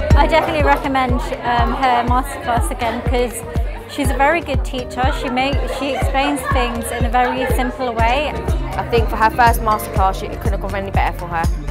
I definitely recommend um, her masterclass again because she's a very good teacher. She makes she explains things in a very simple way. I think for her first masterclass, it couldn't have gone any better for her.